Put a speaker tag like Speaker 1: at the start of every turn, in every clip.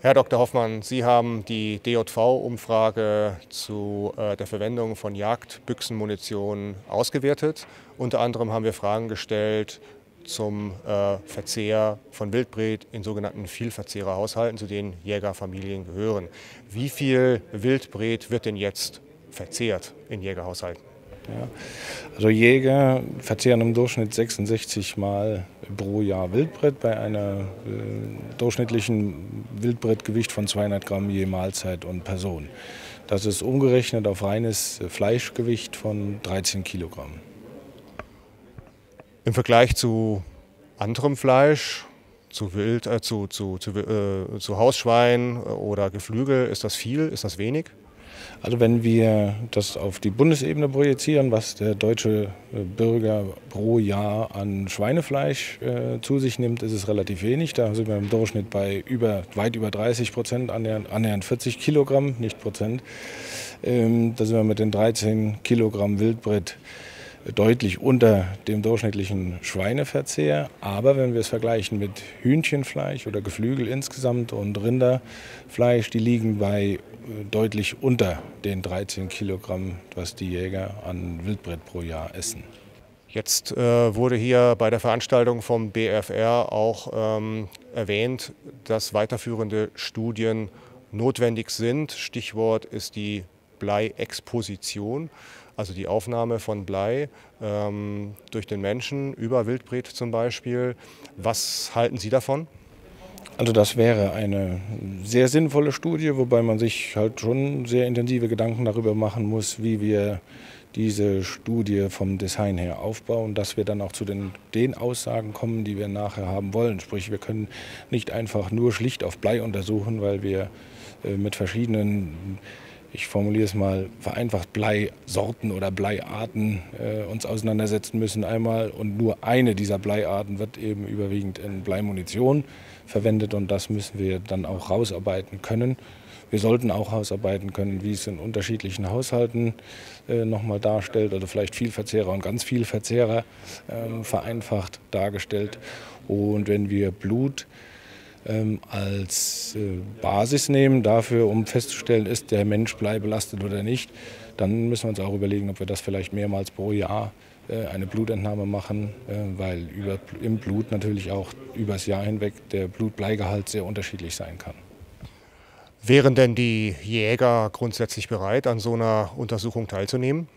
Speaker 1: Herr Dr. Hoffmann, Sie haben die DJV-Umfrage zu äh, der Verwendung von Jagdbüchsenmunition ausgewertet. Unter anderem haben wir Fragen gestellt zum äh, Verzehr von Wildbret in sogenannten Vielverzehrerhaushalten, zu denen Jägerfamilien gehören. Wie viel Wildbret wird denn jetzt verzehrt in Jägerhaushalten?
Speaker 2: Ja. Also Jäger verzehren im Durchschnitt 66 Mal pro Jahr Wildbret bei einer äh, durchschnittlichen Wildbrettgewicht von 200 Gramm je Mahlzeit und Person. Das ist umgerechnet auf reines Fleischgewicht von 13 Kilogramm.
Speaker 1: Im Vergleich zu anderem Fleisch, zu Wild, äh, zu, zu, zu, äh, zu Hausschwein oder Geflügel, ist das viel, ist das wenig?
Speaker 2: Also wenn wir das auf die Bundesebene projizieren, was der deutsche äh, Bürger pro Jahr an Schweinefleisch äh, zu sich nimmt, ist es relativ wenig. Da sind wir im Durchschnitt bei über, weit über 30 Prozent, annähernd, annähernd 40 Kilogramm, nicht Prozent. Ähm, da sind wir mit den 13 Kilogramm Wildbret deutlich unter dem durchschnittlichen Schweineverzehr. Aber wenn wir es vergleichen mit Hühnchenfleisch oder Geflügel insgesamt und Rinderfleisch, die liegen bei äh, deutlich unter den 13 Kilogramm, was die Jäger an Wildbret pro Jahr essen.
Speaker 1: Jetzt äh, wurde hier bei der Veranstaltung vom BFR auch ähm, erwähnt, dass weiterführende Studien notwendig sind. Stichwort ist die Bleiexposition, also die Aufnahme von Blei ähm, durch den Menschen über Wildbret zum Beispiel. Was halten Sie davon?
Speaker 2: Also das wäre eine sehr sinnvolle Studie, wobei man sich halt schon sehr intensive Gedanken darüber machen muss, wie wir diese Studie vom Design her aufbauen, dass wir dann auch zu den, den Aussagen kommen, die wir nachher haben wollen. Sprich, wir können nicht einfach nur schlicht auf Blei untersuchen, weil wir äh, mit verschiedenen ich formuliere es mal vereinfacht, Bleisorten oder Bleiarten äh, uns auseinandersetzen müssen einmal. Und nur eine dieser Bleiarten wird eben überwiegend in Bleimunition verwendet und das müssen wir dann auch rausarbeiten können. Wir sollten auch rausarbeiten können, wie es in unterschiedlichen Haushalten äh, nochmal darstellt oder vielleicht Vielverzehrer und ganz Vielverzehrer äh, vereinfacht dargestellt. Und wenn wir Blut ähm, als äh, Basis nehmen dafür, um festzustellen, ist der Mensch bleibelastet oder nicht, dann müssen wir uns auch überlegen, ob wir das vielleicht mehrmals pro Jahr äh, eine Blutentnahme machen, äh, weil über, im Blut natürlich auch übers Jahr hinweg der Blutbleigehalt sehr unterschiedlich sein kann.
Speaker 1: Wären denn die Jäger grundsätzlich bereit, an so einer Untersuchung teilzunehmen?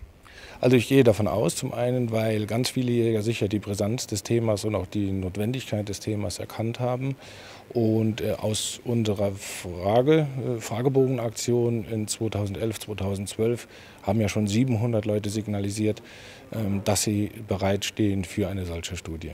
Speaker 2: Also ich gehe davon aus, zum einen, weil ganz viele Jäger sicher die Brisanz des Themas und auch die Notwendigkeit des Themas erkannt haben. Und äh, aus unserer Frage, äh, Fragebogenaktion in 2011, 2012 haben ja schon 700 Leute signalisiert, ähm, dass sie bereitstehen für eine solche Studie.